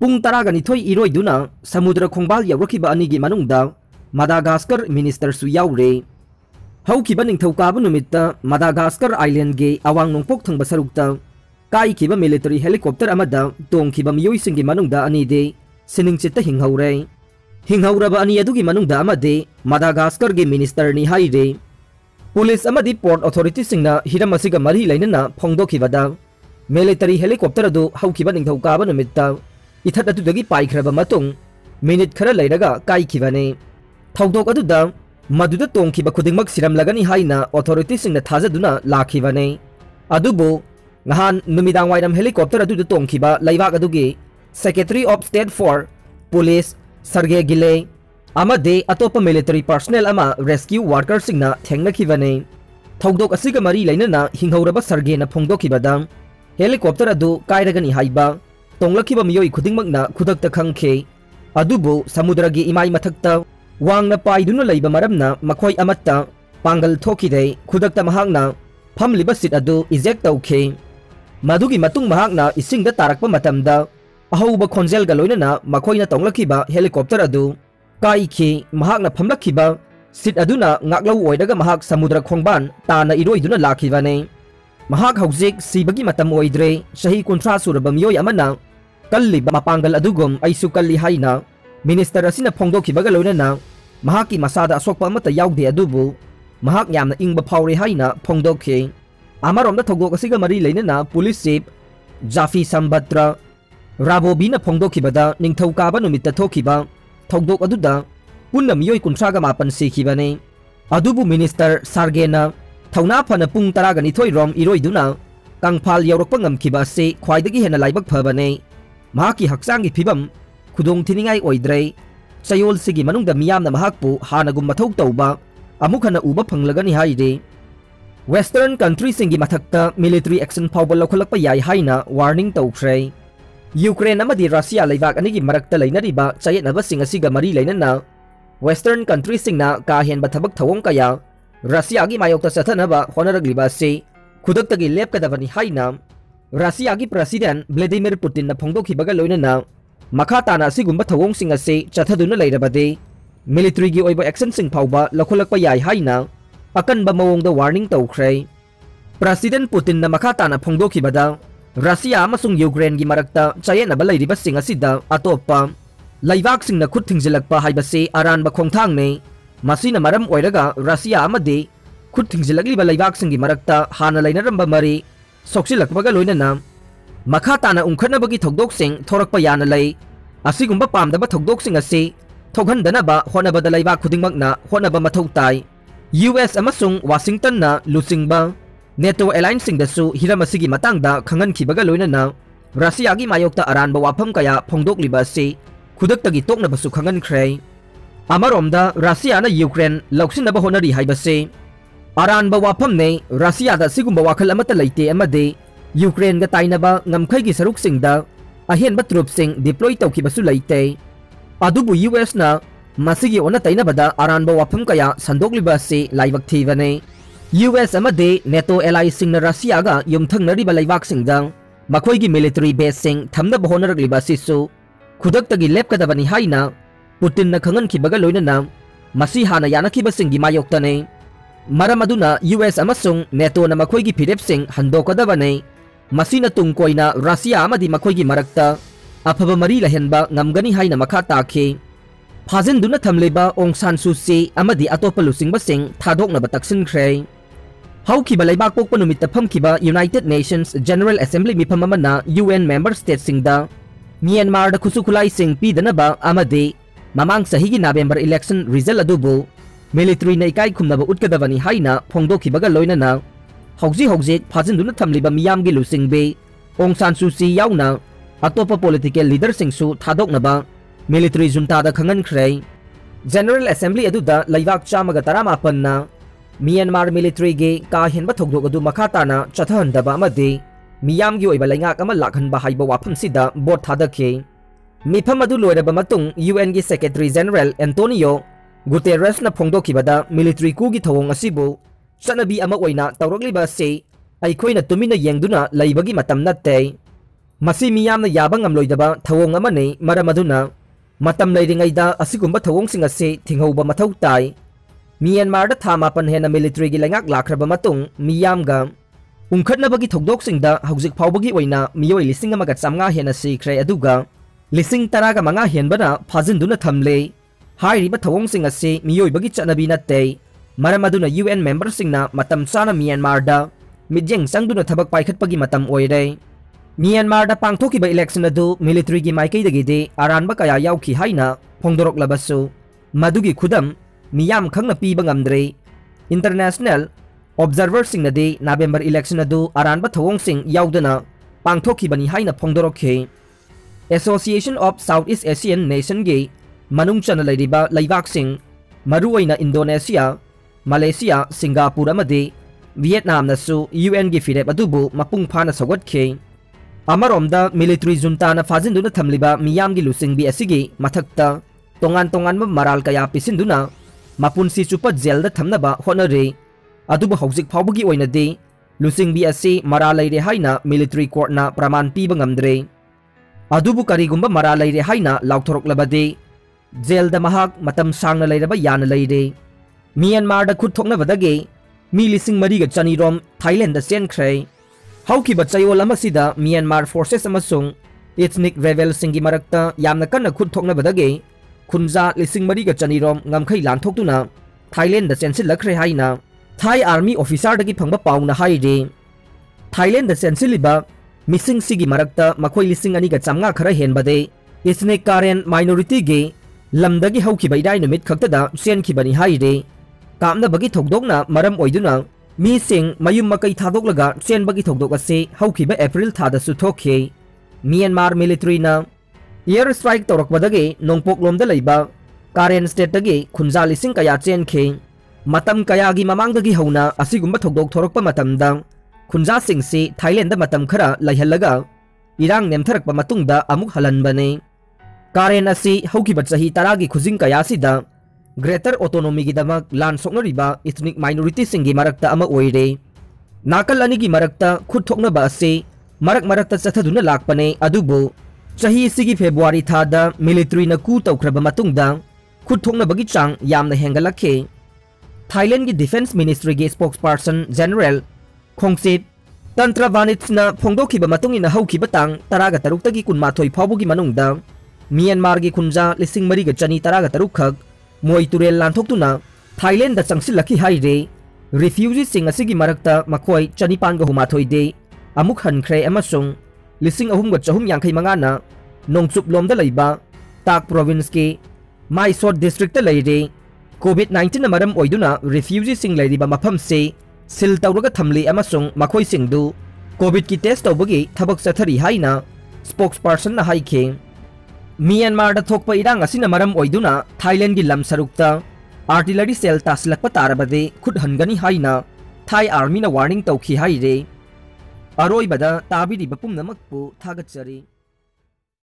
ꯄꯨꯡ ꯇꯔꯥꯒꯅꯤꯊꯣꯏ ꯏꯔꯣꯏꯗꯨꯅ ꯁꯃꯨꯗ꯭ꯔ ꯈꯣꯡꯕꯥꯜ ꯌꯧꯔꯛꯈꯤꯕ ꯑꯅꯤꯒꯤ ꯃꯅꯨꯡꯗ ꯃꯗꯥꯒꯥꯁꯀꯔ ꯃꯤꯅꯤꯁꯇꯔꯁꯨ ꯌꯥꯎꯔꯦ ꯍꯧꯈꯤꯕ ꯅꯤꯡꯊꯧꯀꯥꯕ ꯅꯨꯃꯤꯠꯇ ꯃꯗꯥꯒꯥꯁꯀꯔ ꯑꯥꯏꯂꯦꯟꯒꯤ ꯑꯋꯥꯡ ꯅꯣꯡꯄꯣꯛ ꯊꯪꯕ ꯁꯔꯨꯛꯇ ꯀꯥꯏꯈꯤꯕ ꯃꯤꯂꯤꯇꯔꯤ ꯍꯦꯂꯤꯀꯣꯞꯇꯔ ꯑꯃꯗ ꯇꯣꯡꯈꯤꯕ ꯃꯤꯑꯣꯏꯁꯤꯡꯒꯤ ꯃꯅꯨꯡꯗ ꯑꯅꯤꯗꯤ ꯁꯤꯅꯤꯡꯆꯤꯠꯇ ꯍꯤꯡꯍꯧꯔꯦ ꯍꯤꯡꯍꯧꯔꯕ ꯑꯅꯤ ꯑꯗꯨꯒꯤ ꯃꯅꯨꯡꯗ ꯑꯃꯗꯤ ꯃꯗꯥꯒꯥꯁꯀꯔꯒꯤ ꯃꯤꯅꯤꯁꯇꯔꯅꯤ ꯍꯥꯏꯔꯦ ꯄꯨꯂꯤꯁ ꯑꯃꯗꯤ ꯄꯣꯔꯠ ꯑꯣꯊꯣꯔꯤꯇꯤꯁꯤꯡꯅ ꯍꯤꯔꯝ ꯑꯁꯤꯒ ꯃꯔꯤ ꯂꯩꯅꯅ ꯐꯣꯡꯗꯣꯛꯈꯤꯕꯗ ꯃꯤꯂꯤꯇꯔꯤ ꯍꯦꯂꯤꯀꯣꯞꯇꯔ ꯑꯗꯨ ꯍꯧꯈꯤꯕ ꯅꯤꯡꯊꯧꯀꯥꯕ ꯅꯨꯃꯤꯠꯇ ꯏꯊꯠ ꯑꯗꯨꯗꯒꯤ ꯄꯥꯏꯈ꯭ꯔꯕ ꯃꯇꯨꯡ ꯃꯤꯅꯤꯠ ꯈꯔ ꯂꯩꯔꯒ ꯀꯥꯏꯈꯤꯕꯅꯤ ꯊꯧꯗꯣꯛ ꯑꯗꯨꯗ ꯃꯗꯨꯗ ꯇꯣꯡꯈꯤꯕ ꯈꯨꯗꯤꯡꯃꯛ ꯁꯤꯔꯝꯂꯒꯅꯤ ꯍꯥꯏꯅ ꯑꯣꯊꯣꯔꯤꯇꯤꯁꯤꯡꯅ ꯊꯥꯖꯗꯨꯅ ꯂꯥꯛꯈꯤꯕꯅꯤ ꯑꯗꯨꯕꯨ ngahan numidang wairam helicopter adu tongkhiba laibak adugi secretary of state for police sergey gile amade atopa military personnel ama rescue worker singna thengnakhibane thogdok asiga mari lainana hinghauraba sergey na phongdokhibada helicopter adu kairagani haiba ꯇꯣꯡꯂꯛꯈꯤꯕ ꯃꯤꯑꯣꯏ ꯈꯨꯗꯤꯡꯃꯛꯅ ꯈꯨꯗꯛꯇ ꯈꯪꯈꯤ ꯑꯗꯨꯕꯨ ꯁꯃꯨꯗ꯭ꯔꯒꯤ ꯏꯃꯥꯏ ꯃꯊꯛꯇ ꯋꯥꯡꯅ ꯄꯥꯏꯗꯨꯅ ꯂꯩꯕ ꯃꯔꯝꯅ ꯃꯈꯣꯏ ꯑꯃꯠꯇ ꯄꯥꯡꯒꯜ ꯊꯣꯛꯈꯤꯗꯦ ꯈꯨꯗꯛꯇ ꯃꯍꯥꯛꯅ ꯐꯝꯂꯤꯕ ꯁꯤꯠ ꯑꯗꯨ ꯏꯖꯦꯛ ꯇꯧꯈꯤ ꯃꯗꯨꯒꯤ ꯃꯇꯨꯡ ꯃꯍꯥꯛꯅ ꯏꯁꯤꯡꯗ ꯇꯥꯔꯛꯄ ꯃꯇꯝꯗ ꯑꯍꯧꯕ ꯈꯣꯟꯖꯦꯜꯒ ꯂꯣꯏꯅꯅ ꯃꯈꯣꯏꯅ ꯇꯣꯡꯂꯛꯈꯤꯕ ꯍꯦꯂꯤꯀꯣꯞꯇꯔ ꯑꯗꯨ ꯀꯥꯏꯈꯤ ꯃꯍꯥꯛꯅ ꯐꯝꯂꯛꯈꯤꯕ ꯁꯤꯠ ꯑꯗꯨꯅ ꯉꯥꯛꯂꯧ ꯑꯣꯏꯔꯒ ꯃꯍꯥꯛ ꯁꯃꯨꯗ꯭ꯔ ꯈꯣꯡꯕꯥꯟ ꯇꯥꯅ ꯏꯔꯣꯏꯗꯨꯅ ꯂꯥꯛꯈꯤꯕꯅꯤ ꯃꯍꯥꯛ ꯍꯧꯖꯤꯛ ꯁꯤꯕꯒꯤ ꯃꯇꯝ ꯑꯣꯏꯗ꯭ꯔꯦ ꯆꯍꯤ ꯀꯨꯟꯊ꯭ꯔꯥ ꯁꯨꯔꯕ ꯃꯤꯑꯣꯏ ꯑꯃꯅ ꯀꯜꯂꯤꯕ ꯃꯄꯥꯡꯒꯜ ꯑꯗꯨꯒꯨꯝ ꯑꯩꯁꯨ ꯀꯜꯂꯤ ꯍꯥꯏꯅ ꯃꯤꯅꯤꯁꯇꯔ ꯑꯁꯤꯅ ꯐꯣꯡꯗꯣꯛꯈꯤꯕꯒ ꯂꯣꯏꯅꯅ ꯃꯍꯥꯛꯀꯤ ꯃꯁꯥꯗ ꯑꯁꯣꯛꯄ ꯑꯃꯠꯇ ꯌꯥꯎꯗꯦ ꯑꯗꯨꯕꯨ ꯃꯍꯥꯛ ꯌꯥꯝꯅ ꯏꯪꯕ ꯐꯥꯎꯔꯦ ꯍꯥꯏꯅ ꯐꯣꯡꯗꯣꯛꯈꯤ ꯑꯃꯔꯣꯝꯗ ꯊꯧꯗꯣꯛ ꯑꯁꯤꯒ ꯃꯔꯤ ꯂꯩꯅꯅ ꯄꯨꯂꯤꯁ ꯆꯤꯞ ꯖꯥꯐꯤ ꯁꯝꯕꯠꯇ꯭ꯔ ꯔꯥꯕꯣꯕꯤꯅ ꯐꯣꯡꯗꯣꯛꯈꯤꯕꯗ ꯅꯤꯡꯊꯧꯀꯥꯕ ꯅꯨꯃꯤꯠꯇ ꯊꯣꯛꯈꯤꯕ ꯊꯧꯗꯣꯛ ꯑꯗꯨꯗ ꯄꯨꯟꯅ ꯃꯤꯑꯣꯏ ꯀꯨꯟꯊ꯭ꯔꯥꯒ ꯃꯥꯄꯟ ꯁꯤꯈꯤꯕꯅꯤ ꯑꯗꯨꯕꯨ ꯃꯤꯅꯤꯁꯇꯔ ꯁꯥꯔꯒꯦꯅ ꯊꯧꯅꯥ ꯐꯅ ꯄꯨꯡ ꯇꯔꯥꯒ ꯅꯤꯊꯣꯏ ꯔꯣꯝ ꯏꯔꯣꯏꯗꯨꯅ ꯀꯪꯐꯥꯜ ꯌꯧꯔꯛꯄ ꯉꯝꯈꯤꯕ ꯑꯁꯤ ꯈ꯭ꯋꯥꯏꯗꯒꯤ ꯍꯦꯟꯅ ꯂꯥꯏꯕꯛ ꯐꯕꯅꯤ ꯃꯍꯥꯛꯀꯤ ꯍꯛꯆꯥꯡꯒꯤ ꯐꯤꯕꯝ ꯈꯨꯗꯣꯡꯊꯤꯅꯤꯡꯉꯥꯏ ꯑꯣꯏꯗ꯭ꯔꯦ ꯆꯌꯣꯜꯁꯤꯒꯤ ꯃꯅꯨꯡꯗ ꯃꯤꯌꯥꯝꯅ ꯃꯍꯥꯛꯄꯨ ꯍꯥꯟꯅꯒꯨꯝ ꯃꯊꯧ ꯇꯧꯕ ꯑꯃꯨꯛ ꯍꯟꯅ ꯎꯕ ꯐꯪꯂꯒꯅꯤ ꯍꯥꯏꯔꯤ ꯋꯦꯁꯇꯔꯟ ꯀꯟꯇ꯭ꯔꯤꯁꯤꯡꯒꯤ ꯃꯊꯛꯇ ꯃꯤꯂꯤꯇꯔꯤ ꯑꯦꯛꯁꯟ ꯐꯥꯎꯕ ꯂꯧꯈꯠꯂꯛꯄ ꯌꯥꯏ ꯍꯥꯏꯅ ꯋꯥꯔꯅꯤꯡ ꯇꯧꯈ꯭ꯔꯦ ꯌꯨꯀ꯭ꯔꯦꯟ ꯑꯃꯗꯤ ꯔꯁꯤꯌꯥ ꯂꯩꯕꯥꯛ ꯑꯅꯤꯒꯤ ꯃꯔꯛꯇ ꯂꯩꯅꯔꯤꯕ ꯆꯌꯦꯠꯅꯕꯁꯤꯡ ꯑꯁꯤꯒ ꯃꯔꯤ ꯂꯩꯅꯅ ꯋꯦꯁꯇꯔꯟ ꯀꯟꯇ꯭ꯔꯤꯁꯤꯡꯅ ꯀꯥ ꯍꯦꯟꯕ ꯊꯕꯛ ꯊꯧꯑꯣꯡ ꯀꯌꯥ ꯔꯁꯤꯌꯥꯒꯤ ꯃꯥꯌꯣꯛꯇ ꯆꯠꯊꯅꯕ ꯍꯣꯠꯅꯔꯛꯂꯤꯕ ꯑꯁꯤ ꯈꯨꯗꯛꯇꯒꯤ ꯂꯦꯞꯀꯗꯕꯅꯤ ꯍꯥꯏꯅ ꯔꯁꯤꯌꯥꯒꯤ ꯄ꯭ꯔꯁꯤꯗꯦꯟ ꯚ꯭ꯂꯦꯗꯤꯃꯤꯔ ꯄꯨꯇꯤꯟꯅ ꯐꯣꯡꯗꯣꯛꯈꯤꯕꯒ ꯂꯣꯏꯅꯅ ꯃꯈꯥ ꯇꯥꯅ ꯑꯁꯤꯒꯨꯝꯕ ꯊꯧꯑꯣꯡꯁꯤꯡ ꯑꯁꯤ ꯆꯠꯊꯗꯨꯅ ꯂꯩꯔꯕꯗꯤ ꯃꯤꯂꯤꯇꯔꯤꯒꯤ ꯑꯣꯏꯕ ꯑꯦꯛꯁꯟꯁꯤꯡ ꯐꯥꯎꯕ ꯂꯧꯈꯠꯂꯛꯄ ꯌꯥꯏ ꯍꯥꯏꯅ ꯑꯀꯟꯕ ꯃꯑꯣꯡꯗ ꯋꯥꯔꯅꯤꯡ ꯇꯧꯈ꯭ꯔꯦ ꯄ꯭ꯔꯁꯤꯗꯦꯟ ꯄꯨꯇꯤꯟꯅ ꯃꯈꯥ ꯇꯥꯅ ꯐꯣꯡꯗꯣꯛꯈꯤꯕꯗ ꯔꯁꯤꯌꯥ ꯑꯃꯁꯨꯡ ꯌꯨꯀ꯭ꯔꯦꯟꯒꯤ ꯃꯔꯛꯇ ꯆꯌꯦꯠꯅꯕ ꯂꯩꯔꯤꯕꯁꯤꯡ ꯑꯁꯤꯗ ꯑꯇꯣꯞꯄ ꯂꯩꯕꯥꯛꯁꯤꯡꯅ ꯈꯨꯠ ꯊꯤꯡꯖꯤꯜꯂꯛꯄ ꯍꯥꯏꯕꯁꯤ ꯑꯔꯥꯟꯕ ꯈꯣꯡꯊꯥꯡꯅꯤ ꯃꯁꯤꯅ ꯃꯔꯝ ꯑꯣꯏꯔꯒ ꯔꯁꯤꯌꯥ ꯑꯃꯗꯤ ꯈꯨꯠ ꯊꯤꯡꯖꯤꯜꯂꯛꯂꯤꯕ ꯂꯩꯕꯥꯛꯁꯤꯡꯒꯤ ꯃꯔꯛꯇ ꯍꯥꯟꯅ ꯂꯩꯅꯔꯝꯕ ꯃꯔꯤ ꯁꯣꯛꯆꯤꯜꯂꯛꯄꯒ ꯂꯣꯏꯅꯅ ꯃꯈꯥ ꯇꯥꯅ ꯎꯪꯈꯠꯅꯕꯒꯤ ꯊꯧꯗꯣꯛꯁꯤꯡ ꯊꯣꯔꯛꯄ ꯌꯥꯅ ꯂꯩ ꯑꯁꯤꯒꯨꯝꯕ ꯄꯥꯝꯗꯕ ꯊꯧꯗꯣꯛꯁꯤꯡ ꯑꯁꯤ ꯊꯣꯛꯍꯟꯗꯅꯕ ꯍꯣꯠꯅꯕꯗ ꯂꯩꯕꯥꯛ ꯈꯨꯗꯤꯡꯃꯛꯅ ꯍꯣꯠꯅꯕ ꯃꯊꯧ ꯇꯥꯏ ꯌꯨ ꯑꯦꯁ ꯑꯃꯁꯨꯡ ꯋꯥꯁꯤꯡꯇꯟꯅ ꯂꯨꯆꯤꯡꯕ ꯅꯦꯇꯣ ꯑꯦꯂꯥꯏꯟꯁꯤꯡꯗꯁꯨ ꯍꯤꯔꯝ ꯑꯁꯤꯒꯤ ꯃꯇꯥꯡꯗ ꯈꯪꯍꯟꯈꯤꯕꯒ ꯂꯣꯏꯅꯅ ꯔꯁꯤꯌꯥꯒꯤ ꯃꯥꯌꯣꯛꯇ ꯑꯔꯥꯟꯕ ꯋꯥꯐꯝ ꯀꯌꯥ ꯐꯣꯡꯗꯣꯛꯂꯤꯕ ꯑꯁꯤ ꯈꯨꯗꯛꯇꯒꯤ ꯇꯣꯛꯅꯕꯁꯨ ꯈꯪꯍꯟꯈ꯭ꯔꯦ ꯑꯃꯔꯣꯝꯗ ꯔꯁꯤꯌꯥꯅ ꯌꯨꯀ꯭ꯔꯦꯟ ꯂꯧꯁꯤꯟꯅꯕ ꯍꯣꯠꯅꯔꯤ ꯍꯥꯏꯕꯁꯤ ꯑꯔꯥꯟꯕ ꯋꯥꯐꯝꯅꯤ ꯔꯁꯤꯌꯥꯗ ꯑꯁꯤꯒꯨꯝꯕ ꯋꯥꯈꯜ ꯑꯃꯠꯇ ꯂꯩꯇꯦ ꯑꯃꯗꯤ ꯌꯨꯀ꯭ꯔꯦꯟꯒ ꯇꯥꯏꯅꯕ ꯉꯝꯈꯩꯒꯤ ꯁꯔꯨꯛꯁꯤꯡꯗ ꯑꯍꯦꯟꯕ ꯇ꯭ꯔꯨꯞꯁꯤꯡ ꯗꯤꯄ꯭ꯂꯣꯏ ꯇꯧꯈꯤꯕꯁꯨ ꯂꯩꯇꯦ ꯑꯗꯨꯕꯨ ꯌꯨ ꯑꯦꯁꯅ ꯃꯁꯤꯒꯤ ꯑꯣꯟꯅ ꯇꯩꯅꯕꯗ ꯑꯔꯥꯟꯕ ꯋꯥꯐꯝ ꯀꯌꯥ ꯁꯟꯗꯣꯛꯂꯤꯕ ꯑꯁꯤ ꯂꯥꯏꯕꯛ ꯊꯤꯕꯅꯤ ꯌꯨ ꯑꯦꯁ ꯑꯃꯗꯤ ꯅꯦꯇꯣ ꯑꯦꯂꯥꯏꯁꯤꯡꯅ ꯔꯁꯤꯌꯥꯒ ꯌꯨꯝꯊꯪꯅꯔꯤꯕ ꯂꯩꯕꯥꯛꯁꯤꯡꯗ ꯃꯈꯣꯏꯒꯤ ꯃꯤꯂꯤꯇꯔꯤ ꯕꯦꯁꯁꯤꯡ ꯊꯝꯅꯕ ꯍꯣꯠꯅꯔꯛꯂꯤꯕ ꯑꯁꯤꯁꯨ ꯈꯨꯗꯛꯇꯒꯤ ꯂꯦꯞꯀꯗꯕꯅꯤ ꯍꯥꯏꯅ ꯄꯨꯇꯤꯟꯅ ꯈꯪꯍꯟꯈꯤꯕꯒ ꯂꯣꯏꯅꯅ ꯃꯁꯤ ꯍꯥꯟꯅ ꯌꯥꯅꯈꯤꯕꯁꯤꯡꯒꯤ ꯃꯥꯌꯣꯛꯇꯅꯤ ꯃꯔꯝ ꯑꯗꯨꯅ ꯌꯨ ꯑꯦꯁ ꯑꯃꯁꯨꯡ ꯅꯦꯇꯣꯅ ꯃꯈꯣꯏꯒꯤ ꯐꯤꯔꯦꯞꯁꯤꯡ ꯍꯟꯗꯣꯛꯀꯗꯕꯅꯤ ꯃꯁꯤꯅ ꯇꯨꯡ ꯀꯣꯏꯅ ꯔꯁꯤꯌꯥ ꯑꯃꯗꯤ ꯃꯈꯣꯏꯒꯤ ꯃꯔꯛꯇ ꯑꯐꯕ ꯃꯔꯤ ꯂꯩꯍꯟꯕ ꯉꯝꯒꯅꯤ ꯍꯥꯏꯅ ꯃꯈꯥ ꯇꯥꯈꯤ ꯐꯥꯖꯤꯟꯗꯨꯅ ꯊꯝꯂꯤꯕ ꯑꯣꯡ ꯁꯥꯟ ꯁꯨꯆꯤ ꯑꯃꯗꯤ ꯑꯇꯣꯞꯄ ꯂꯨꯆꯤꯡꯕꯁꯤꯡ ꯊꯥꯗꯣꯛꯅꯕ ꯇꯛꯁꯤꯟꯈ꯭ꯔꯦ ꯍꯧꯈꯤꯕ ꯂꯩꯕꯥꯛ ꯄꯣꯛꯄ ꯅꯨꯃꯤꯠꯇ ꯐꯝꯈꯤꯕ ꯌꯨꯅꯥꯏꯇꯦꯗ ꯅꯦꯁꯟꯁ ꯖꯦꯅꯔꯦꯜ ꯑꯦꯁꯦꯝꯕ꯭ꯂꯤ ꯃꯤꯐꯝ ꯑꯃꯅ ꯌꯨ ꯑꯦꯟ ꯃꯦꯝꯕꯔ ꯁ꯭ꯇꯦꯠꯁꯤꯡꯗ ꯃ꯭ꯌꯥꯟꯃꯥꯔꯗ ꯈꯨꯠꯁꯨ ꯈꯨꯠꯂꯥꯏꯁꯤꯡ ꯄꯤꯗꯅꯕ ꯑꯃꯗꯤ ꯃꯃꯥꯡ ꯆꯍꯤꯒꯤ ꯅꯕꯦꯝꯕꯔ ꯏꯂꯦꯛꯁꯟ ꯔꯤꯖꯜ ꯑꯗꯨꯕꯨ ꯃꯤꯂꯤꯇꯔꯤꯅ ꯏꯀꯥꯏ ꯈꯨꯝꯅꯕ ꯎꯠꯀꯗꯕꯅꯤ ꯍꯥꯏꯅ ꯐꯣꯡꯗꯣꯛꯈꯤꯕꯒ ꯂꯣꯏꯅꯅ ꯍꯧꯖꯤꯛ ꯍꯧꯖꯤꯛ ꯐꯥꯖꯤꯟꯗꯨꯅ ꯊꯝꯂꯤꯕ ꯃꯤꯌꯥꯝꯒꯤ ꯂꯨꯆꯤꯡꯕꯤ ꯑꯣꯡ ꯁꯥꯟ ꯁꯨꯆꯤ ꯌꯥꯎꯅ ꯑꯇꯣꯞꯄ ꯄꯣꯂꯤꯇꯤꯀꯦꯜ ꯂꯤꯗꯔꯁꯤꯡꯁꯨ ꯊꯥꯗꯣꯛꯅꯕ ꯃꯤꯂꯤꯇꯔꯤ ꯖꯨꯟꯇꯥꯗ ꯈꯪꯍꯟꯈ꯭ꯔꯦ ꯖꯦꯅꯔꯦꯜ ꯑꯦꯁꯦꯝꯕ꯭ꯂꯤ ꯑꯗꯨꯗ ꯂꯩꯕꯥꯛ ꯆꯥꯝꯃꯒ ꯇꯔꯥꯃꯥꯄꯟꯅ ꯃꯤꯌꯥꯟꯃꯥꯔ ꯃꯤꯂꯤꯇꯔꯤꯒꯤ ꯀꯥ ꯍꯦꯟꯕ ꯊꯧꯗꯣꯛ ꯑꯗꯨ ꯃꯈꯥ ꯇꯥꯅ ꯆꯠꯊꯍꯟꯗꯕ ꯑꯃꯗꯤ ꯃꯤꯌꯥꯝꯒꯤ ꯑꯣꯏꯕ ꯂꯩꯉꯥꯛ ꯑꯃ ꯂꯥꯛꯍꯟꯕ ꯍꯥꯏꯕ ꯋꯥꯐꯝꯁꯤꯗ ꯕꯣꯠ ꯊꯥꯗꯈꯤ ꯃꯤꯐꯝ ꯑꯗꯨ ꯂꯣꯏꯔꯕ ꯃꯇꯨꯡ ꯌꯨ ꯑꯦꯟꯒꯤ ꯁꯦꯀ꯭ꯔꯦꯇꯔꯤ ꯖꯦꯅꯔꯦꯜ ꯑꯦꯟꯇꯣꯅꯤꯌꯣ ꯒꯨꯇꯦꯔꯁꯅ ꯐꯣꯡꯗꯣꯛꯈꯤꯕꯗ ꯃꯤꯂꯤꯇꯔꯤ ꯀꯨꯒꯤ ꯊꯧꯑꯣꯡ ꯑꯁꯤꯕꯨ ꯆꯠꯅꯕꯤ ꯑꯃ ꯑꯣꯏꯅ ꯇꯧꯔꯛꯂꯤꯕ ꯑꯁꯤ ꯑꯩꯈꯣꯏꯅ ꯇꯨꯃꯤꯟꯅ ꯌꯦꯡꯗꯨꯅ ꯂꯩꯕꯒꯤ ꯃꯇꯝ ꯅꯠꯇꯦ ꯃꯁꯤ ꯃꯤꯌꯥꯝꯅ ꯌꯥꯕ ꯉꯝꯂꯣꯏꯗꯕ ꯊꯧꯑꯣꯡ ꯑꯃꯅꯤ ꯃꯔꯝ ꯑꯗꯨꯅ ꯃꯇꯝ ꯂꯩꯔꯤꯉꯩꯗ ꯑꯁꯤꯒꯨꯝꯕ ꯊꯧꯑꯣꯡꯁꯤꯡ ꯑꯁꯤ ꯊꯤꯡꯍꯧꯕ ꯃꯊꯧ ꯇꯥꯏ ꯃꯤꯌꯥꯟꯃꯥꯔꯗ ꯊꯥ ꯃꯥꯄꯟ ꯍꯦꯟꯅ ꯃꯤꯂꯤꯇꯔꯤꯒꯤ ꯂꯩꯉꯥꯛ ꯂꯥꯛꯈ꯭ꯔꯕ ꯃꯇꯨꯡ ꯃꯤꯌꯥꯝꯒ ꯎꯪꯈꯠꯅꯕꯒꯤ ꯊꯧꯗꯣꯛꯁꯤꯡꯗ ꯍꯧꯖꯤꯛ ꯐꯥꯎꯕꯒꯤ ꯑꯣꯏꯅ ꯃꯤꯑꯣꯏ ꯂꯤꯁꯤꯡ ꯑꯃꯒ ꯆꯥꯝꯃꯉꯥ ꯍꯦꯟꯅ ꯁꯤꯈ꯭ꯔꯦ ꯑꯗꯨꯒ ꯂꯤꯁꯤꯡ ꯇꯔꯥꯒ ꯃꯉꯥ ꯍꯦꯟꯕꯅ ꯐꯥꯖꯤꯟꯗꯨꯅ ꯊꯝꯂꯦ ꯍꯥꯏꯔꯤꯕ ꯊꯧꯑꯣꯡꯁꯤꯡ ꯑꯁꯤ ꯃꯤꯑꯣꯏꯕꯒꯤ ꯆꯠꯅꯕꯤ ꯅꯠꯇꯦ ꯃꯔꯝ ꯑꯗꯨꯅ ꯌꯨ ꯑꯦꯟ ꯃꯦꯝꯕꯔꯁꯤꯡꯅ ꯃꯇꯝ ꯆꯥꯅ ꯃꯤꯌꯥꯟꯃꯥꯔꯗ ꯃꯤꯠꯌꯦꯡ ꯆꯪꯗꯨꯅ ꯊꯕꯛ ꯄꯥꯏꯈꯠꯄꯒꯤ ꯃꯇꯝ ꯑꯣꯏꯔꯦ ꯃꯤꯌꯥꯟꯃꯥꯔꯗ ꯄꯥꯡꯊꯣꯛꯈꯤꯕ ꯏꯂꯦꯛꯁꯟ ꯑꯗꯨ ꯃꯤꯂꯤꯇꯔꯤꯒꯤ ꯃꯥꯏꯀꯩꯗꯒꯤꯗꯤ ꯑꯔꯥꯟꯕ ꯀꯌꯥ ꯌꯥꯎꯈꯤ ꯍꯥꯏꯅ ꯐꯣꯡꯗꯣꯔꯛꯂꯕꯁꯨ ꯃꯗꯨꯒꯤ ꯈꯨꯗꯝ ꯃꯤꯌꯥꯝ ꯈꯪꯅ ꯄꯤꯕ ꯉꯝꯗ꯭ꯔꯤ ꯏꯟꯇꯔꯅꯦꯁꯅꯦꯜ ꯑꯣꯕꯖꯔꯚꯔꯁꯤꯡꯅꯗꯤ ꯅꯕꯦꯝꯕꯔ ꯏꯂꯦꯛꯁꯟ ꯑꯗꯨ ꯑꯔꯥꯟꯕ ꯊꯧꯑꯣꯡꯁꯤꯡ ꯌꯥꯎꯗꯅ ꯄꯥꯡꯊꯣꯛꯈꯤꯕꯅꯤ ꯍꯥꯏꯅ ꯐꯣꯡꯗꯣꯔꯛꯈꯤ association of south is Asian ꯅꯦꯁꯟꯒꯤ ꯃꯅꯨꯡ ꯆꯟꯅ ꯂꯩꯔꯤꯕ ꯂꯩꯕꯥꯛꯁꯤꯡ ꯃꯔꯨꯑꯣꯏꯅ ꯏꯟꯗꯣꯅꯦꯁꯤꯌꯥ ꯃꯂꯦꯁꯤꯌꯥ ꯁꯤꯡꯒꯥꯄꯨꯔ ꯑꯃꯗꯤ ꯚꯤꯌꯦꯠꯅꯥꯝꯅꯁꯨ ꯌꯨ ꯑꯦꯟꯒꯤ ꯐꯤꯔꯦꯞ ꯑꯗꯨꯕꯨ ꯃꯄꯨꯡ ꯐꯥꯅ ꯁꯧꯒꯠꯈꯤ ꯑꯃꯔꯣꯝꯗ ꯃꯤꯂꯤꯇꯔꯤ ꯖꯨꯟꯇꯥꯅ ꯐꯥꯖꯤꯟꯗꯨꯅ ꯊꯝꯂꯤꯕ ꯃꯤꯌꯥꯝꯒꯤ ꯂꯨꯆꯤꯡꯕꯤ ꯑꯁꯤꯒꯤ ꯃꯊꯛꯇ ꯇꯣꯉꯥꯟ ꯇꯣꯉꯥꯟꯕ ꯃꯔꯥꯜ ꯀꯌా ꯄꯤꯁꯤꯟꯗꯨꯅ ꯃꯄꯨꯟꯁꯤ ꯆꯨꯞꯄ ꯖꯦꯜꯗ ꯊꯝꯅꯕ ꯍꯣꯠꯅꯔꯤ ꯑꯗꯨꯕꯨ ꯍꯧꯖꯤꯛ ꯐꯥꯎꯕꯒꯤ ꯑꯣꯏꯅꯗꯤ ꯂꯨꯆꯤꯡꯕꯤ ꯑꯁꯤ ꯃꯔꯥ ꯂꯩꯔꯦ ꯍꯥꯏꯅ ꯃꯤꯂꯤꯇꯔꯤ ꯀꯣꯔꯠꯅ ꯄ꯭ꯔꯃꯥꯟ ꯄꯤꯕ ꯉꯝꯗ꯭ꯔꯦ ꯑꯗꯨꯕꯨ ꯀꯔꯤꯒꯨꯝꯕ ꯃꯔꯥ ꯂꯩꯔꯦ ꯍꯥꯏꯅ ꯂꯥꯎꯊꯣꯔꯛꯂꯕꯗꯤ जेल महक मतम सांगना लेरे मी मरीग चनीरोम थाईलैंड सेंख्रे चयोल म्यांमार फोर्सेस इथनिक रेवेल सिंगी मरक्ता कन्न खुंजा लिसिंग मरीग चनीरोम ngamkhai लाथोना थाईलैंड सेंसिल थाई आर्मी ऑफिसर दगी फंगबा पाउना हाइरे थाईलैंड सेंसिलिबा मिसिंग लिंग मरक्ता चमगा खर हेनबदे इसने कारण माइनोरीटी ꯂꯝꯗꯒꯤ ꯍꯧꯈꯤꯕ ꯏꯔꯥꯏ ꯅꯨꯃꯤꯠ ꯈꯛꯇꯗ ꯆꯦꯟꯈꯤꯕꯅꯤ ꯍꯥꯏꯔꯤ ꯀꯥꯞꯅꯕꯒꯤ ꯊꯧꯗꯣꯛꯅ ꯃꯔꯝ ꯑꯣꯏꯗꯨꯅ ꯃꯤꯁꯤꯡ ꯃꯌꯨꯝ ꯃꯀꯩ ꯊꯥꯗꯣꯛꯂꯒ ꯆꯦꯟꯕꯒꯤ ꯊꯧꯗꯣꯛ ꯑꯁꯤ ꯍꯧꯈꯤꯕ ꯑꯦꯄ꯭ꯔꯤꯜ ꯊꯥꯗꯁꯨ ꯊꯣꯛꯈꯤ ꯃ꯭ꯌꯥꯟꯃꯥꯔ ꯃꯤꯂꯤꯇ꯭ꯔꯤꯅ ꯏꯌꯔ ꯁ꯭ꯇ꯭ꯔꯥꯏꯛ ꯇꯧꯔꯛꯄꯗꯒꯤ ꯅꯣꯡꯄꯣꯛꯂꯣꯝꯗ ꯂꯩꯕ ꯀꯥꯔꯦꯟ ꯁ꯭ꯇꯦꯠꯇꯒꯤ ꯈꯨꯟꯖꯥ ꯂꯤꯁꯤꯡ ꯀꯌꯥ ꯆꯦꯟꯈꯤ ꯃꯇꯝ ꯀꯌꯥꯒꯤ ꯃꯃꯥꯡꯗꯒꯤ ꯍꯧꯅ ꯑꯁꯤꯒꯨꯝꯕ ꯊꯧꯗꯣꯛ ꯊꯣꯔꯛꯄ ꯃꯇꯝꯗ ꯈꯨꯟꯖꯥꯁꯤꯡꯁꯤ ꯊꯥꯏꯂꯦꯟꯗ ꯃꯇꯝ ꯈꯔ ꯂꯩꯍꯜꯂꯒ ꯏꯔꯥꯡ ꯅꯦꯝꯊꯔꯛꯄ ꯃꯇꯨꯡꯗ ꯑꯃꯨꯛ ꯍꯜꯍꯟꯕꯅꯤ कारें चाह तर की खुजिंग कयाद ग्रेटर ओटोनोमी की दमक लान सोनरीब इथनिक माइनोरीटी की मरक्त अमरे नाकल अगी खुदनाब अरक् चथदून लापने चाही फेब्रुआरी थाद मिलीट्रीन कू तौख्रब्द खुदनाब की चांग हेंगल थाइलें की डिफेंस मनीस्ट्री की स्पोक्स पर्सन जेनरल खोसीब तंत्र वानीट फोंदों तरग तरुक की कुमाथ फाव की म्यांमार की खुंजा लिंग मरीग चनी तरह तरुक खग मोई तुरेल लानथोक्तुना थाईलैंड चंसिलखी हाइरे रिफ्यूजी सिंह असिगी मरक्त मखोय चनीपान हुमाथोइदे अमुक हनख्रे अमसुंग लिसिंग अहुम चहुम यांखै मंगाना नोंगचुप ताक प्रोविंस के माइसोर डिस्ट्रिक्ट लैरे कोविड 19 रिफ्यूजी मफम से सिल तौर थमली अमसुंग मखोय सिंगदु कोविड की टेस्ट तौबगी थबक चथरी हाइना स्पोक्स पर्सन हाइखे ꯃꯤꯌꯥꯟꯃꯥꯔꯗ ꯊꯣꯛꯄ ꯏꯔꯥꯡ ꯑꯁꯤꯅ ꯃꯔꯝ ꯑꯣꯏꯗꯨꯅ ꯊꯥꯏꯂꯦꯟꯒꯤ ꯂꯝ ꯁꯔꯨꯛꯇ आर्टिलरी सेल तासलक्प तारबदे खुद हनगनी हाइना थाई आर्मी ना वार्निंग तौखी हाइरे अरोइबदा ताबिरी बपुम नमकपु थागचरी